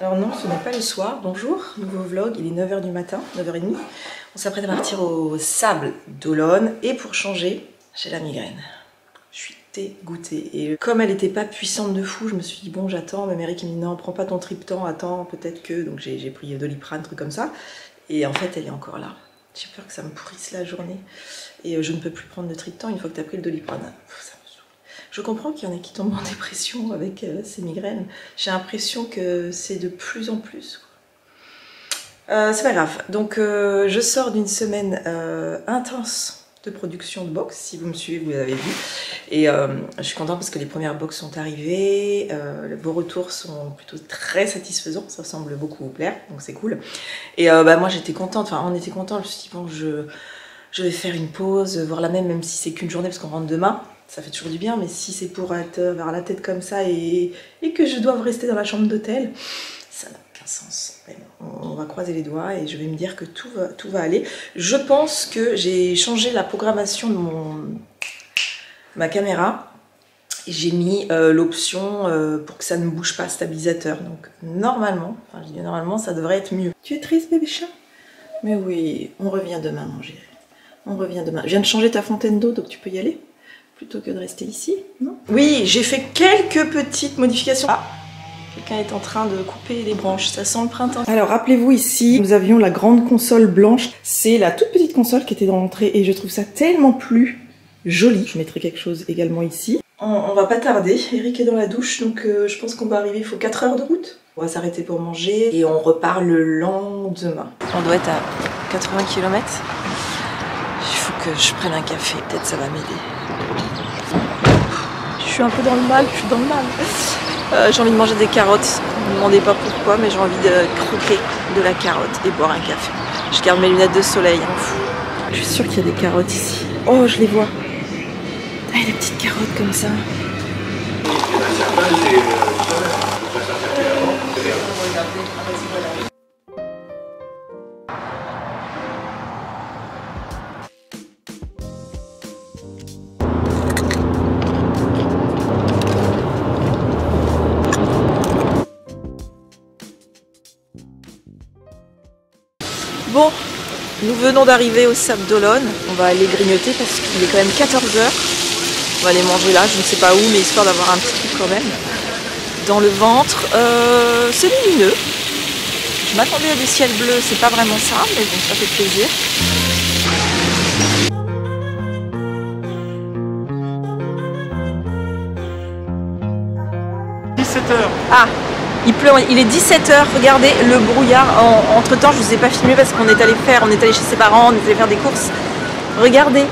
Alors non, ce n'est pas le soir. Bonjour, nouveau vlog, il est 9h du matin, 9h30. On s'apprête à partir au sable d'Olonne et pour changer, j'ai la migraine. Je suis dégoûtée. Et comme elle n'était pas puissante de fou, je me suis dit bon j'attends, ma mère qui me dit non, prends pas ton triptan, attends, peut-être que... Donc j'ai pris Doliprane, truc comme ça. Et en fait elle est encore là. J'ai peur que ça me pourrisse la journée. Et euh, je ne peux plus prendre de triptan une fois que tu as pris le Doliprane. Je comprends qu'il y en ait qui tombent en dépression avec euh, ces migraines. J'ai l'impression que c'est de plus en plus. Euh, c'est pas grave. Donc euh, je sors d'une semaine intense de production de box. Si vous me suivez, vous l'avez vu. Et je suis contente parce que les premières box sont arrivées. vos retours sont plutôt très satisfaisants. Ça semble beaucoup vous plaire, donc c'est cool. Et bah, moi j'étais contente. Enfin, on était contents. Je me suis dit, bon, je, je vais faire une pause, voir la même, même si c'est qu'une journée parce qu'on rentre demain ça fait toujours du bien, mais si c'est pour être vers la tête comme ça et, que je dois rester dans la chambre d'hôtel, ça n'a aucun sens. On va croiser les doigts et je vais me dire que tout va, tout va aller. Je pense que j'ai changé la programmation de mon, ma caméra j'ai mis euh, l'option euh, pour que ça ne bouge pas stabilisateur. Donc normalement, enfin normalement, ça devrait être mieux. Tu es triste bébé chat? Mais oui, on revient demain manger. On revient demain. Je viens de changer ta fontaine d'eau, donc tu peux y aller? Plutôt que de rester ici, non? Oui, j'ai fait quelques petites modifications. Ah Quelqu'un est en train de couper les branches, ça sent le printemps. Alors rappelez-vous ici, nous avions la grande console blanche. C'est la toute petite console qui était dans l'entrée et je trouve ça tellement plus joli. Je mettrai quelque chose également ici. On, va pas tarder, Eric est dans la douche donc euh, je pense qu'on va arriver, il faut 4 heures de route. On va s'arrêter pour manger et on repart le lendemain. On doit être à 80 km. Il faut que je prenne un café, peut-être ça va m'aider. Suis un peu dans le mal, je suis dans le mal. Euh, j'ai envie de manger des carottes. Ne me demandez pas pourquoi, mais j'ai envie de croquer de la carotte et boire un café. Je garde mes lunettes de soleil. Je suis sûre qu'il y a des carottes ici. Oh, je les vois. Ah, des petites carottes comme ça. Nous venons d'arriver au Sable d'Olonne. On va aller grignoter parce qu'il est quand même 14h. On va aller manger là, je ne sais pas où, mais histoire d'avoir un petit truc quand même. Dans le ventre, euh, c'est lumineux. Je m'attendais à du ciel bleu, c'est pas vraiment ça, mais bon, ça fait plaisir. « 17h. Ah, il pleut, il est 17h, regardez le brouillard. entre temps, je vous ai pas filmé parce qu'on est allé faire, on est allé chez ses parents, on est allé faire des courses. Regardez,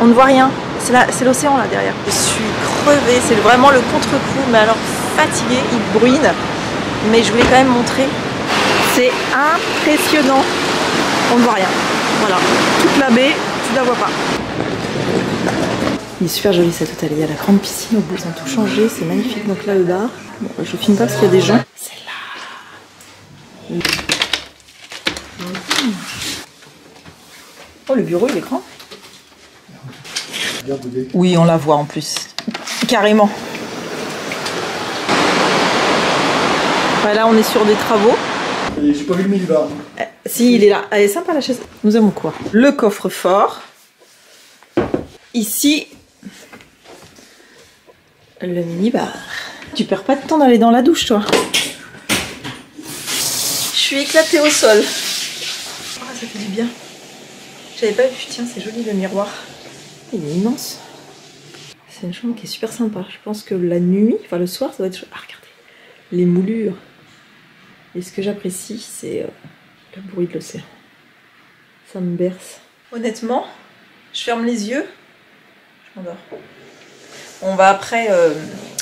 on ne voit rien. C'est l'océan là derrière. Je suis crevée, c'est vraiment le contre-coup, mais alors fatiguée, il bruine. Mais je voulais quand même montrer. C'est impressionnant. On ne voit rien. Voilà. Toute la baie, tu la vois pas. Il est super joli cet hôtel. Il y a la grande piscine au bout, ils ont tout changé, c'est magnifique. Donc là, le bar. Bon, je filme pas parce qu'il y a des gens. C'est là. Oh, le bureau, il est grand. Oui, on la voit en plus. Carrément. Là, on est sur des travaux. J'ai pas vu le minibar. Euh, si, il est là. Elle est sympa la chaise. Nous avons quoi? Le coffre-fort. Ici, le minibar. Tu perds pas de temps d'aller dans la douche, toi. Je suis éclatée au sol. Ah, ça fait du bien. J'avais pas vu. Tiens, c'est joli le miroir. Il est immense. C'est une chambre qui est super sympa. Je pense que la nuit, enfin le soir, ça doit être... Ah, regardez. Les moulures. Et ce que j'apprécie, c'est euh, le bruit de l'océan. Ça me berce. Honnêtement, je ferme les yeux. Je m'endors. On va après, euh,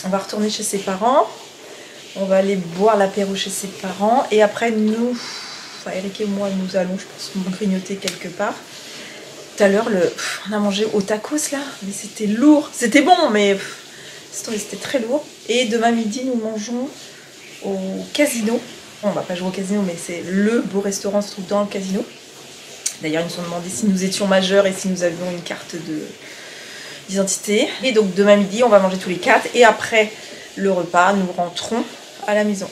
on va retourner chez ses parents. On va aller boire l'apéro chez ses parents. Et après, nous, Eric et moi, nous allons, je pense, grignoter quelque part. Tout à l'heure, on a mangé au tacos là, mais c'était lourd. C'était bon, mais c'était très lourd. Et demain midi, nous mangeons au casino. on va pas jouer au casino, mais c'est le beau restaurant se trouve dans le casino. D'ailleurs, ils nous ont demandé si nous étions majeurs et si nous avions une carte de, d'identité. Et donc demain midi, on va manger tous les quatre. Et après le repas, nous rentrons à la maison.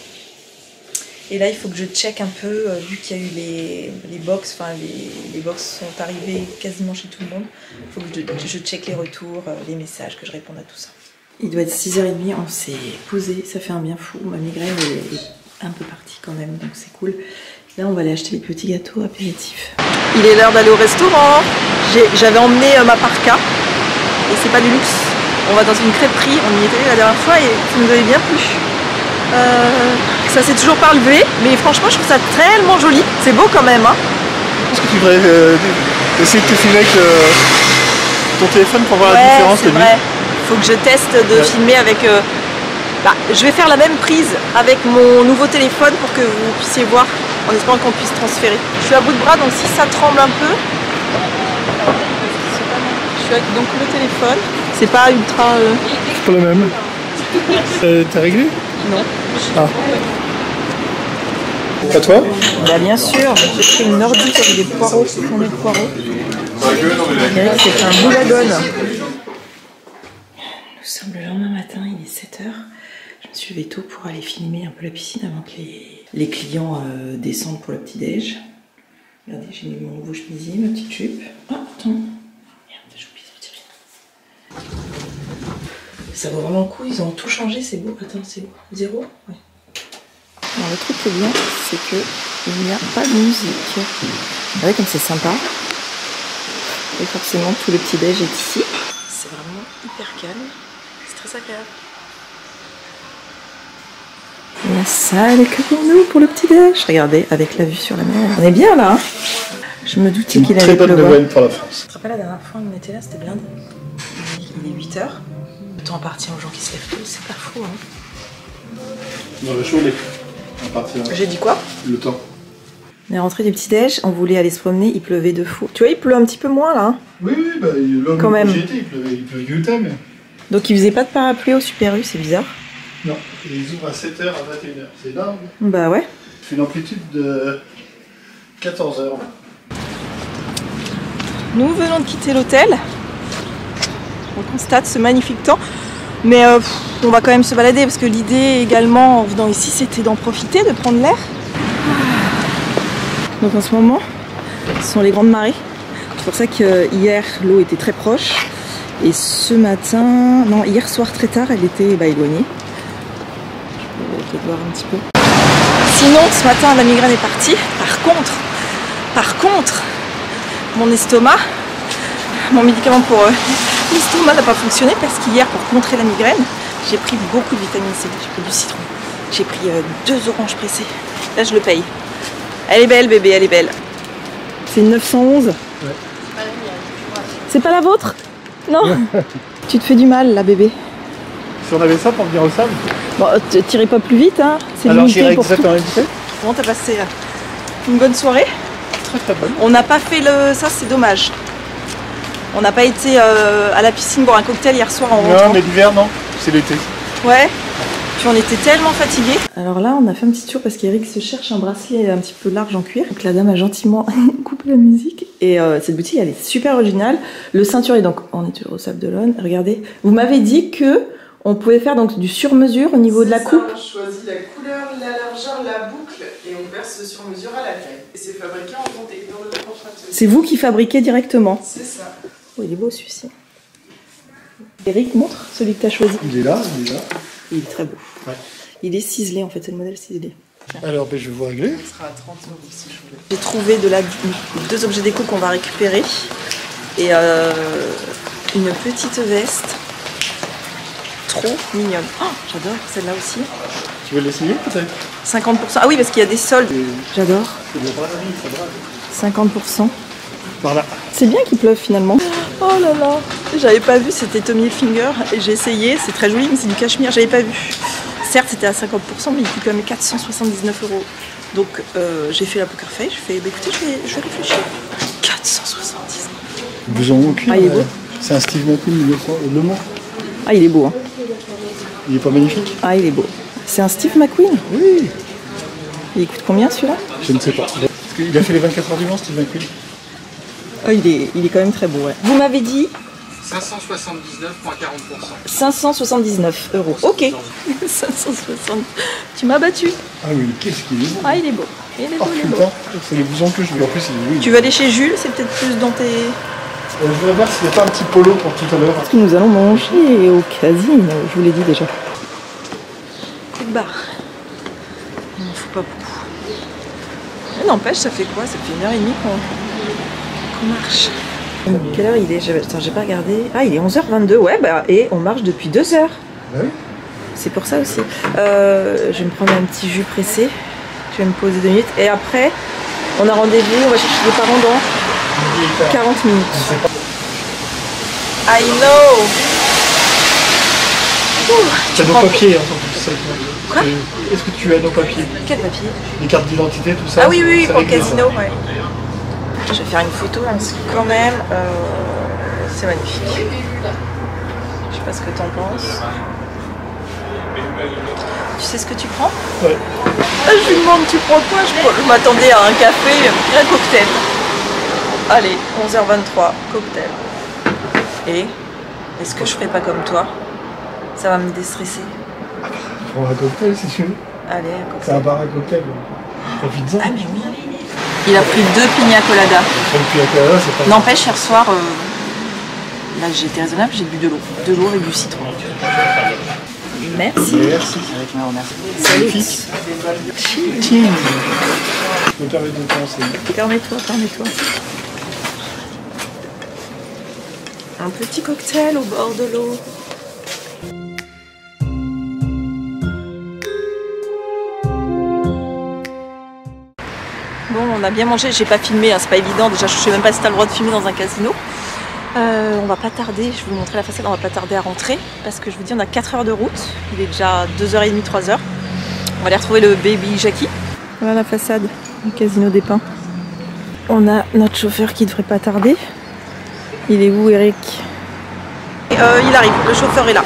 Et là, il faut que je check un peu, euh, vu qu'il y a eu les, les box, enfin les, les box sont arrivés quasiment chez tout le monde. Il faut que je, je check les retours, euh, les messages, que je réponde à tout ça. Il doit être 6h30, on s'est posé, ça fait un bien fou. Ma migraine elle est un peu partie quand même, donc c'est cool. Là, on va aller acheter les petits gâteaux apéritifs. Il est l'heure d'aller au restaurant. J'avais emmené euh, ma parka, et c'est pas du luxe. On va dans une crêperie, on y était allé la dernière fois et ça nous avait bien plu. Euh, ça s'est toujours pas relevé, mais franchement, je trouve ça tellement joli. C'est beau quand même, hein. Est-ce que tu devrais euh, essayer de te filmer avec euh, ton téléphone pour voir la différence c'est vrai. Faut que je teste de Ouais. filmer avec. bah, je vais faire la même prise avec mon nouveau téléphone pour que vous puissiez voir, en espérant qu'on puisse transférer. Je suis à bout de bras, donc si ça tremble un peu. Je suis avec donc le téléphone. C'est pas ultra. euh, C'est pas le même. Euh, T'as réglé? Non. Ah. À toi? Bah bien sûr, j'ai pris une nordique avec des poireaux, fondus de poireaux. Fait un boulagone. Nous sommes le lendemain matin, il est 7h. Je me suis levée tôt pour aller filmer un peu la piscine avant que les, les clients euh, descendent pour le petit-déj. Regardez, j'ai mis mon nouveau chemisier, ma petite jupe. Ah, attends. Merde, j'ai oublié de retirer. Ça vaut vraiment le coup, ils ont tout changé, c'est beau. Attends, c'est beau. Zéro Ouais. Alors le truc qui est bien, c'est que il n'y a pas de musique. Regardez comme c'est sympa. Et forcément, tout le petit déj est ici. C'est vraiment hyper calme. C'est très agréable. La salle est que pour nous, pour le petit déj. Regardez, avec la vue sur la mer. On est bien là. hein Je me doutais qu'il très allait bonne pleuvoir. nouvelle pour la France. Tu te rappelles la dernière fois, on était là, c'était blindé. Il est 8h. Le temps appartient aux gens qui se lèvent tôt, c'est pas fou. Hein. Dans la journée. À partir J'ai dit quoi? Le temps. On est rentré du petit déj, on voulait aller se promener, il pleuvait de fou. Tu vois, il pleut un petit peu moins là. hein? Oui, oui, bah là, Quand même. Il pleuvait, il pleuvait le temps, mais. Donc il faisait pas de parapluie au Super U, c'est bizarre. Non, ils ouvrent à 7h à 21h. C'est énorme. Bah ouais. C'est une amplitude de 14h. Nous venons de quitter l'hôtel. On constate ce magnifique temps. Mais euh, on va quand même se balader parce que l'idée également en venant ici c'était d'en profiter, de prendre l'air. Donc en ce moment, ce sont les grandes marées. C'est pour ça que hier l'eau était très proche. Et ce matin, non, hier soir très tard, elle était bah, éloignée. Je voir un petit peu. Sinon, ce matin, la migraine est partie. Par contre, par contre, mon estomac, mon médicament pour euh, l'estomac n'a pas fonctionné parce qu'hier, pour contrer la migraine, j'ai pris beaucoup de vitamine C. J'ai pris du citron. J'ai pris euh, deux oranges pressées. Là, je le paye. Elle est belle, bébé, elle est belle. C'est une 911 C'est pas la vôtre? Non Tu te fais du mal, là, bébé. Si on avait ça pour venir au sable, Bon, t- tirez pas plus vite, hein. C'est alors limité j'irais pour tout. exactement éviter. Bon, t'as passé euh, une bonne soirée? Très très bonne. On n'a pas fait le. Ça, c'est dommage. On n'a pas été euh, à la piscine boire un cocktail hier soir en rentrant. Non, mais l'hiver, non. C'est l'été. Ouais. Puis on était tellement fatigués. Alors là, on a fait un petit tour parce qu'Eric se cherche un bracelet un petit peu large en cuir. Donc la dame a gentiment coupé la musique. Et euh, cette boutique, elle est super originale. Le ceinturier, donc on est toujours au Sable d'Olonne. Regardez, vous m'avez dit que on pouvait faire donc du sur-mesure au niveau de la ça, coupe. On choisit la couleur, la largeur, la boucle et on perce sur mesure à la taille. Et c'est fabriqué en comté dans le. C'est vous qui fabriquez directement. C'est ça. Oh, il est beau celui-ci. Eric, montre celui que tu as choisi. Il est là, il est là. Il est très beau. Ouais. Il est ciselé en fait, c'est le modèle ciselé. Alors, ben, je vais vous régler. Il sera à 30 euros si je voulais. J'ai trouvé de la, deux objets déco qu'on va récupérer et euh, une petite veste trop mignonne. Oh, j'adore celle-là aussi. Tu veux l'essayer peut-être? 50%. Ah oui, parce qu'il y a des soldes. J'adore. C'est de la braderie, ça brade. 50%. Par là. C'est bien qu'il pleuve finalement. Oh là là, j'avais pas vu, c'était Tommy Hilfiger et j'ai essayé, c'est très joli mais c'est du cachemire, j'avais pas vu. Certes c'était à 50% mais il coûte quand même 479 euros. Donc euh, j'ai fait la poker face, je fais bah, écoutez je vais, je vais réfléchir. 479. Vous en aucune. Ah, il est euh, beau. C'est un Steve McQueen 1900, Le Mans. Ah il est beau hein. Il est pas magnifique Ah il est beau. C'est un Steve McQueen. Oui. Il coûte combien celui-là? Je ne sais pas. Qu'il a fait les 24 heures du Mans, Steve McQueen. Oh il est, il est quand même très beau ouais. Vous m'avez dit 579,40%. 579 euros. Ok. 560. Tu m'as battu. Ah oui, qu'est-ce qu'il est beau Ah, il est beau. Il est beau, Oh il est beau. c'est les blousons que je veux. En plus, il est Tu vas aller chez Jules, c'est peut-être plus dans tes... Euh, Je voudrais voir s'il n'y a pas un petit polo pour tout à l'heure. que nous allons manger au casino, je vous l'ai dit déjà. Coup de barre. Il n'en faut pas beaucoup. Mais n'empêche, ça fait quoi? Ça fait une heure et demie qu'on qu'on marche. Quelle heure il est? J'ai- Attends, j'ai pas regardé. Ah, il est 11h22, ouais, bah, et on marche depuis deux heures. Ouais. C'est pour ça aussi. Euh, je vais me prendre un petit jus pressé. Je vais me poser deux minutes. Et après, on a rendez-vous, on va chercher les parents dans 40 minutes. I know Ouh, Tu as nos papiers, hein, ça. Quoi? Euh, Est-ce que tu as nos papiers Quel papier? Les cartes d'identité, tout ça Ah oui, oui, pour le casino, ouais. Je vais faire une photo parce que quand même, euh, c'est magnifique. Je sais pas ce que t'en penses. Tu sais ce que tu prends Ouais. Ah, Je lui demande, tu prends quoi? Je, m'attendais à un café, un cocktail. Allez, 11h23, cocktail. Et est-ce que je ferai pas comme toi? Ça va me déstresser. Prends un cocktail si tu veux. Allez, un C'est un cocktail. bar à cocktail. Ah mais oui. Il a pris deux pina pas. N'empêche, hier soir, euh, là j'ai été raisonnable, j'ai bu de l'eau. De l'eau et du citron. Merci. Merci. Salut. Tiens. Je me permets de renseigner. Permets-toi, permets-toi. Un petit cocktail au bord de l'eau. On a bien mangé, j'ai pas filmé, hein, c'est pas évident. Déjà, je sais même pas si t'as le droit de filmer dans un casino. Euh, on va pas tarder, je vais vous montrer la façade, on va pas tarder à rentrer parce que je vous dis, on a 4 heures de route. Il est déjà 2h30, 3h. On va aller retrouver le baby Jackie. Voilà la façade du casino des Pins. On a notre chauffeur qui devrait pas tarder. Il est où, Eric? Euh, Il arrive, le chauffeur est là.